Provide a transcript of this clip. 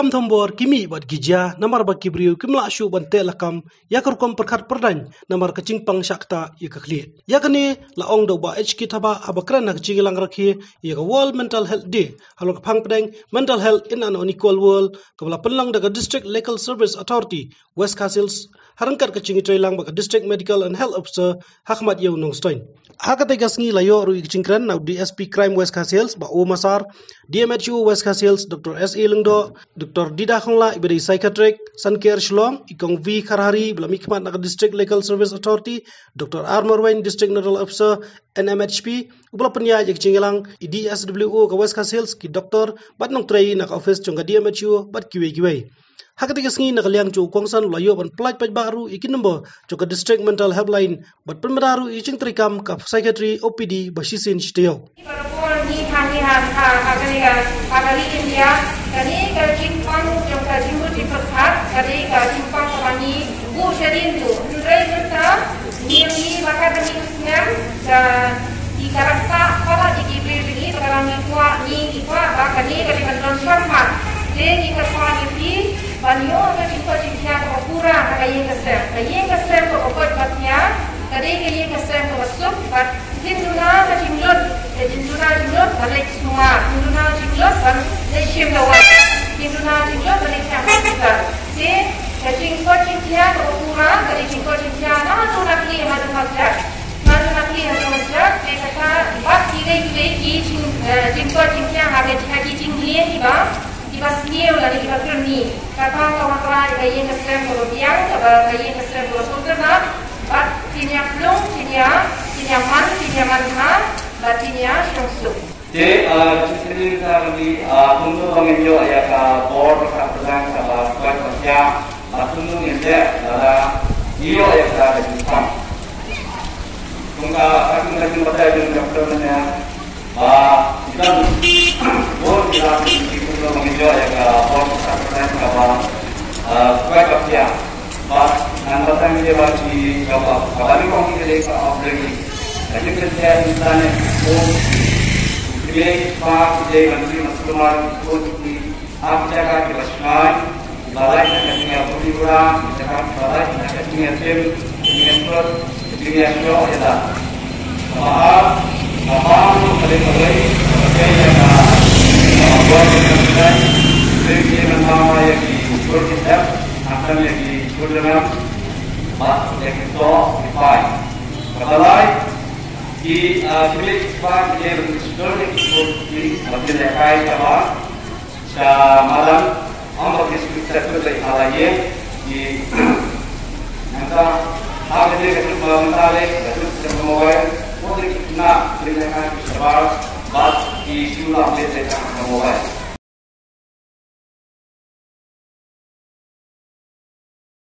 kam thombor kimi bat gija namar ba kibriu kimla shu bante lakam yakar kom perkhat perdan namar kacing pang shakta yakakli yakani la ong do ba hk thaba abakran nak chigilang rakhi yak world mental health day. Halok phang pedeng mental health in an unequal world kabla penlang daga district legal service authority west castles harangkat kacing trailang ba district medical and health officer hakmat yau nong stoin. Hakate gasngi layo ru ikchingkran na dsp crime west castles ba o masar dmhu west castles dr s e lengdo Dr. Dida Khongla ibadi psychiatric San Care Shillong ikong V Karhari belum ikhmat nak District Legal Service Authority Dr. R. Marwain District Neural Officer NMHP ubla penya ajak cingelang IDSWO ke West Hills ki Dr. bat nong trai nak office chungga DMHU bat Kiwe Kiwe. Hakati kesengi nak liang cu kongsan layo ban pelaj pelaj baru ikin nombor cuka District Mental Helpline bat pemeraru iching trikam ke Psychiatry OPD Bashisin Shiteo. Ini kami hantar agar pagi India dan ini adik uh, jumpa kami Bu Sherin tu Sudai serta Mili bakar demi usian Dan Jika rasa Kala jika beli ini Terlalu ni kuat ni Ipa bakar ni Kali bantuan syarmat Jadi jika kuat ini Banyo ke jika jika Kepura Kaya yang kesem Kaya yang kesem Kepura batnya Kaya yang kesem Kepura sup Bat Jinduna Jinduna Jinduna Jinduna Jinduna Jinduna Jinduna Jinduna Jinduna Jinduna tak? Masa nak pilih yang sama dia kata Bak tiga itu dia pergi Jumpa eh, cincin yang ada lah, jihad di cincin ni Tiba Tiba senyum lah Tiba turun ni. Kata orang-orang Dia bayi yang keselam Kalau biang Dia yang keselam Kalau sugar tak Bak cincin yang pelung Cincin yang Cincin yang man Cincin yang man ha, Bak cincin yang syungsuk Jadi eh, Cincin ini kita lagi eh, Tunggu pengenjuk Ayah ke Bor Kita pulang Kita pulang Kita pulang Kita pulang Kita pulang Kita pulang Kita kung ka aking naging patay yung kapitan na niya, ba, itan, mo, ilang hindi ko na mga video ay ka, or sa sacrifice ka ba, kuwa ka siya, ba, ang patay niya ba si, ka ba, kabali ko ang hindi ka upbringing, ay yung kasiya yung sana, o, kaya pa kaya ang siya mas lumar, o, hindi, ang siya ka, kibasyan, Balai nak kasi ngah putih kurang, cakap balai nak kasi ngah cem, direktur direktur kita. Maaf, maaf kali kali saya nak buat dengan dengan nama yang diukur kita akan yang diukur dengan mak yang itu dipai. Kedalai di bilik pan yang diukur diukur di lebih dekat sama malam हम लोग इस विषय पर देख रहे हैं कि हामीले गठन मोबाइल बात की शुरू हमले लेकर मोबाइल